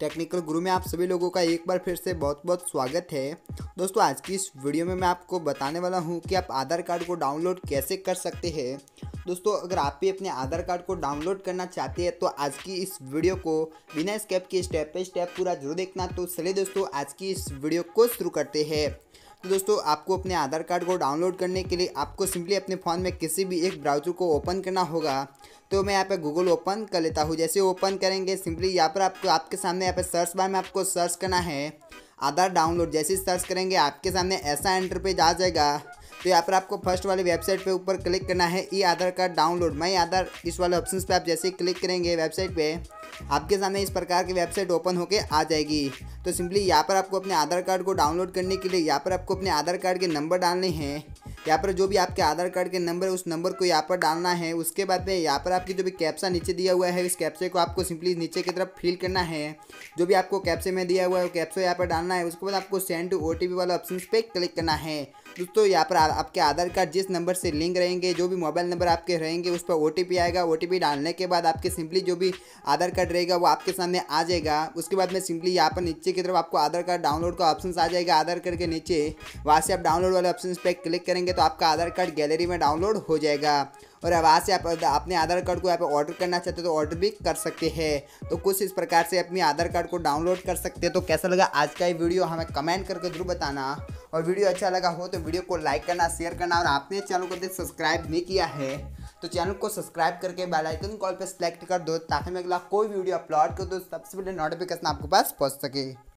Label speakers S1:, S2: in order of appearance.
S1: Technical गुरु में आप सभी लोगों का एक बार फिर से बहुत बहुत स्वागत है। दोस्तों, आज की इस वीडियो में मैं आपको बताने वाला हूँ कि आप आधार कार्ड को डाउनलोड कैसे कर सकते हैं। दोस्तों, अगर आप भी अपने आधार कार्ड को डाउनलोड करना चाहते हैं तो आज की इस वीडियो को बिना स्केप के स्टेप बाई स्टेप पूरा ज़रूर देखना। तो चलिए दोस्तों, आज की इस वीडियो को शुरू करते हैं। तो दोस्तों, आपको अपने आधार कार्ड को डाउनलोड करने के लिए आपको सिंपली अपने फ़ोन में किसी भी एक ब्राउज़र को ओपन करना होगा। तो मैं यहाँ पे गूगल ओपन कर लेता हूँ। जैसे ओपन करेंगे, सिंपली यहाँ पर आपको, आपके सामने यहाँ पे सर्च बार में आपको सर्च करना है। आधार डाउनलोड, जैसे सर्च करेंगे, आपके सामने ऐसा एंटर पेज आ जाएगा। तो यहाँ पर आपको फ़र्स्ट वाले वेबसाइट पे ऊपर क्लिक करना है ई आधार कार्ड डाउनलोड। मैं आधार इस वाले ऑप्शन पे आप जैसे ही क्लिक करेंगे वेबसाइट पे, आपके सामने इस प्रकार की वेबसाइट ओपन होके आ जाएगी। तो सिंपली यहाँ पर आपको अपने आधार कार्ड को डाउनलोड करने के लिए यहाँ पर आपको अपने आधार कार्ड के नंबर डालने हैं। यहाँ पर जो भी आपके आधार कार्ड के नंबर है, उस नंबर को यहाँ पर डालना है। उसके बाद में यहाँ पर आपकी जो भी कैप्सा नीचे दिया हुआ है, इस कैप्से को आपको सिंपली नीचे की तरफ़ फिल करना है। जो भी आपको कैप्से में दिया हुआ है कैप्सा यहाँ पर डालना है। उसके बाद आपको सेंड टू ओटीपी वाला ऑप्शन पे क्लिक करना है। दोस्तों, यहाँ पर आपके आधार कार्ड जिस नंबर से लिंक रहेंगे, जो भी मोबाइल नंबर आपके रहेंगे, उस पर ओटीपी आएगा। ओटीपी डालने के बाद आपके सिंपली जो भी आधार कार्ड रहेगा, वो आपके सामने आ जाएगा। उसके बाद में सिंपली यहाँ पर नीचे की तरफ़ आपको आधार कार्ड डाउनलोड का ऑप्शन आ जाएगा। आधार कार्ड के नीचे, वहाँ से आप डाउनलोड वाले ऑप्शन पर क्लिक करेंगे तो आपका आधार कार्ड गैलरी में डाउनलोड हो जाएगा। और वहाँ से आप अपने आधार कार्ड को यहाँ पे ऑर्डर करना चाहते हो तो ऑर्डर भी कर सकते हैं। तो कुछ इस प्रकार से अपने आधार कार्ड को डाउनलोड कर सकते हैं। तो कैसा लगा आज का ये वीडियो? हमें कमेंट करके ज़रूर बताना। और वीडियो अच्छा लगा हो तो वीडियो को लाइक करना शेयर करना और आपने चैनल को सब्सक्राइब नहीं किया है तो चैनल को सब्सक्राइब करके बेल आइकन कॉल पर सेलेक्ट कर दो ताकि मैं अगला कोई वीडियो अपलोड कर दो सबसे पहले नोटिफिकेशन आपके पास पहुँच सके।